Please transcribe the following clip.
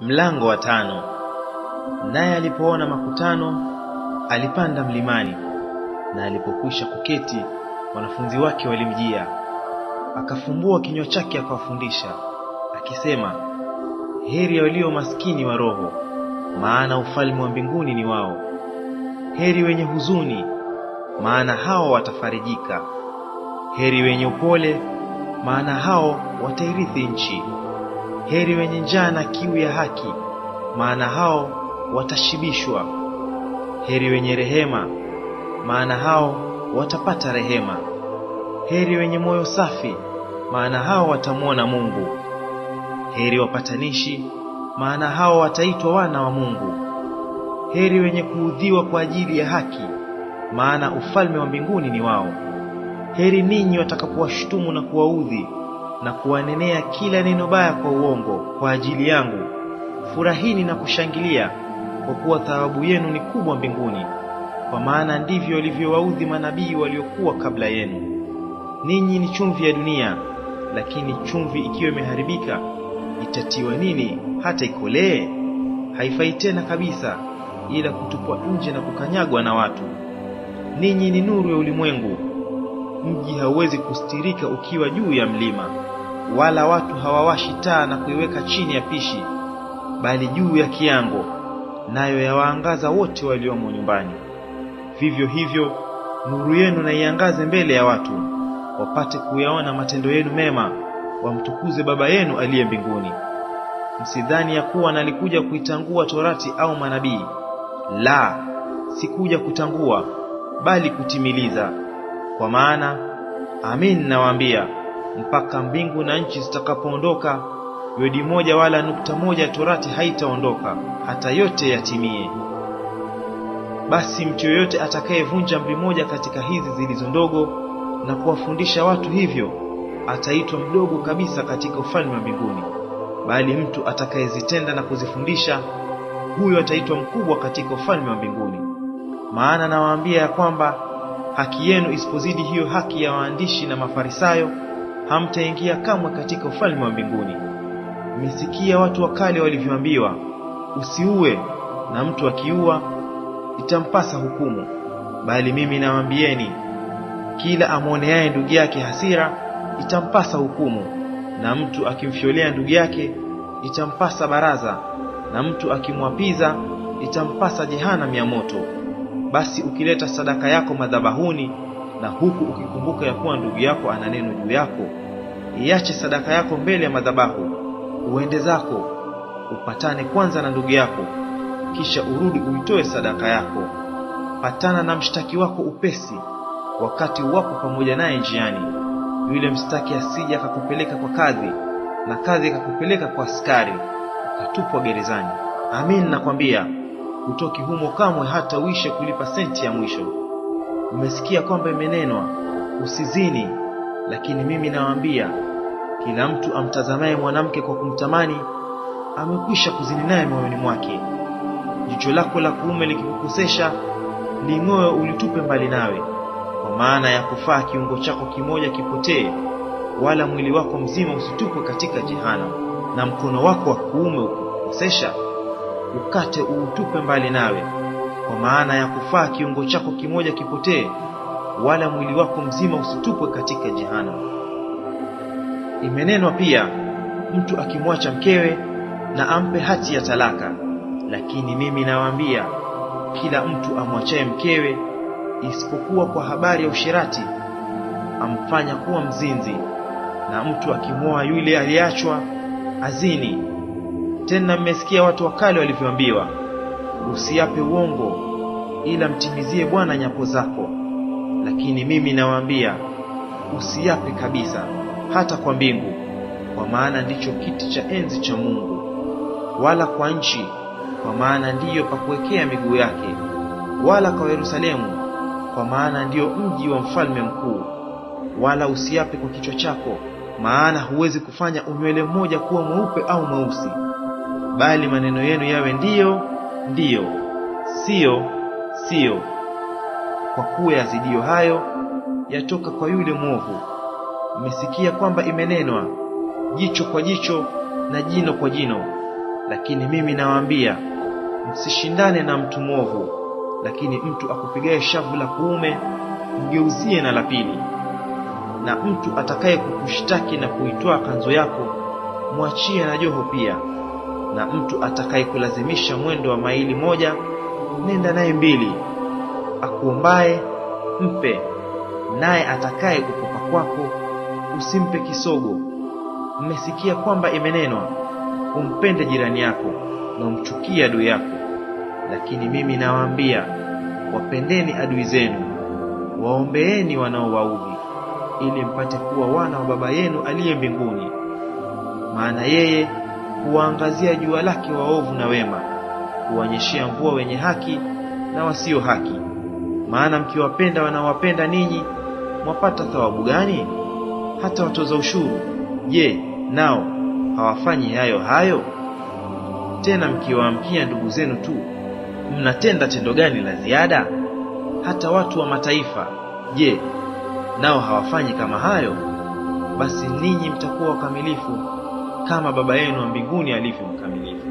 Mlango wa tano. Naye alipoona makutano, alipanda mlimani, na alipokwisha kuketi, wanafunzi wake walimjia. Akafumbua kinywa chake akawafundisha, akisema, heri walio maskini wa roho, maana ufalme wa mbinguni ni wao. Heri wenye huzuni, maana hao watafarijika. Heri wenye upole, maana hao watairithi nchi. Heri wenye njaa na kiu ya haki, maana hao watashibishwa. Heri wenye rehema, maana hao watapata rehema. Heri wenye moyo safi, maana hao watamwona Mungu. Heri wapatanishi, maana hao wataitwa wana wa Mungu. Heri wenye kuudhiwa kwa ajili ya haki, maana ufalme wa mbinguni ni wao. Heri ninyi watakapowashutumu na kuwaudhi na kuwanenea kila neno baya kwa uongo kwa ajili yangu. Furahini na kushangilia, kwa kuwa thawabu yenu ni kubwa mbinguni, kwa maana ndivyo walivyowaudhi manabii waliokuwa kabla yenu. Ninyi ni chumvi ya dunia, lakini chumvi ikiwa imeharibika itatiwa nini hata ikolee? Haifai tena kabisa, ila kutupwa nje na kukanyagwa na watu. Ninyi ni nuru ya ulimwengu. Mji hauwezi kustirika ukiwa juu ya mlima, wala watu hawawashi taa na kuiweka chini ya pishi, bali juu ya kiango, nayo yawaangaza wote waliomo nyumbani. Vivyo hivyo nuru yenu na iangaze mbele ya watu, wapate kuyaona matendo yenu mema, wamtukuze Baba yenu aliye mbinguni. Msidhani ya kuwa nalikuja kuitangua torati au manabii; la, sikuja kutangua, bali kutimiliza. Kwa maana amin nawaambia, mpaka mbingu na nchi zitakapoondoka, yodi moja wala nukta moja ya torati haitaondoka, hata yote yatimie. Basi mtu yoyote atakayevunja amri moja katika hizi zilizo ndogo na kuwafundisha watu hivyo, ataitwa mdogo kabisa katika ufalme wa mbinguni. Bali mtu atakayezitenda na kuzifundisha, huyo ataitwa mkubwa katika ufalme wa mbinguni. Maana nawaambia ya kwamba haki yenu isipozidi hiyo haki ya waandishi na Mafarisayo, hamtaingia kamwe katika ufalme wa mbinguni. Mmesikia watu wa kale walivyoambiwa, usiue, na mtu akiua itampasa hukumu. Bali mimi nawaambieni, kila amwoneaye ndugu yake hasira itampasa hukumu, na mtu akimfyolea ndugu yake itampasa baraza, na mtu akimwapiza itampasa jehanamu ya moto. Basi ukileta sadaka yako madhabahuni, na huku ukikumbuka ya kuwa ndugu yako ana neno juu yako, iache sadaka yako mbele ya madhabahu, uende zako, upatane kwanza na ndugu yako, kisha urudi uitoe sadaka yako. Patana na mshtaki wako upesi, wakati wapo pamoja naye njiani, yule mshtaki asije akakupeleka kwa kadhi, na kadhi akakupeleka kwa askari, ukatupwa gerezani. Amin nakwambia hutoki humo kamwe hata uishe kulipa senti ya mwisho. Umesikia kwamba imenenwa, usizini. Lakini mimi nawaambia, kila mtu amtazamaye mwanamke kwa kumtamani amekwisha kuzini naye moyoni mwake. Jicho lako la kuume likikukosesha, ling'oe, ulitupe mbali nawe. Kwa maana ya kufaa kiungo chako kimoja kipotee, wala mwili wako mzima usitupwe katika jehanamu. Na mkono wako wa kuume ukikukosesha ukate uutupe mbali nawe. Kwa maana ya kufaa kiungo chako kimoja kipotee, wala mwili wako mzima usitupwe katika jehanamu. Imenenwa pia, mtu akimwacha mkewe na ampe hati ya talaka. Lakini mimi nawaambia, kila mtu amwachaye mkewe, isipokuwa kwa habari ya ushirati, amfanya kuwa mzinzi, na mtu akimwoa yule aliyeachwa azini. Tena mmesikia watu wa kale walivyoambiwa, usiape uongo, ila mtimizie Bwana nyapo zako. Lakini mimi nawaambia, usiape kabisa, hata kwa mbingu, kwa maana ndicho kiti cha enzi cha Mungu, wala kwa nchi, kwa maana ndiyo pa kuwekea miguu yake, wala kwa Yerusalemu, kwa maana ndiyo mji wa mfalme mkuu. Wala usiape kwa kichwa chako, maana huwezi kufanya unywele mmoja kuwa mweupe au mweusi bali maneno yenu yawe ndiyo ndiyo, siyo siyo, kwa kuwa yazidiyo hayo yatoka kwa yule mwovu. Mmesikia kwamba imenenwa, jicho kwa jicho na jino kwa jino. Lakini mimi nawaambia, msishindane na mtu mwovu, lakini mtu akupigaye shavu la kuume mgeuzie na la pili. Na mtu atakaye kukushtaki na kuitwaa kanzo yako mwachie na joho pia. Na mtu atakayekulazimisha mwendo wa maili moja nenda naye mbili. Akuombaye mpe, naye atakaye kukopa kwako usimpe kisogo. Mmesikia kwamba imenenwa, umpende jirani yako na umchukie adui yako. Lakini mimi nawaambia, wapendeni adui zenu, waombeeni wanaowaudhi, ili mpate kuwa wana wa Baba yenu aliye mbinguni. Maana yeye huwaangazia jua lake waovu na wema, huwanyeshea mvua wenye haki na wasio haki. Maana mkiwapenda wanaowapenda ninyi, mwapata thawabu gani? Hata watoza ushuru, je, nao hawafanyi hayo hayo? Tena mkiwaamkia ndugu zenu tu, mnatenda tendo gani la ziada? Hata watu wa mataifa, je, nao hawafanyi kama hayo? Basi ninyi mtakuwa wakamilifu kama Baba yenu wa mbinguni alivyo mkamilifu.